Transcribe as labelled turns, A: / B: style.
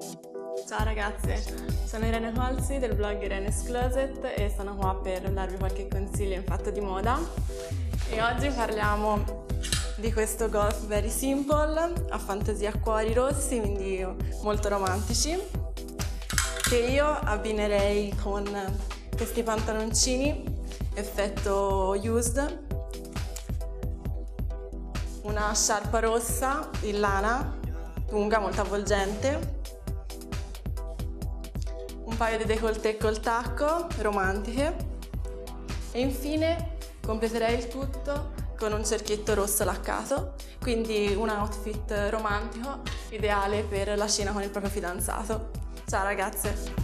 A: Ciao ragazze, sono Irene Colzi del blog Irene's Closet e sono qua per darvi qualche consiglio in fatto di moda. E oggi parliamo di questo golf very simple a fantasia acquari rossi, quindi molto romantici che io abbinerei con questi pantaloncini effetto used. Una sciarpa rossa in lana lunga molto avvolgente un paio di décolleté col tacco, romantiche e infine completerei il tutto con un cerchietto rosso laccato, quindi un outfit romantico ideale per la scena con il proprio fidanzato. Ciao ragazze!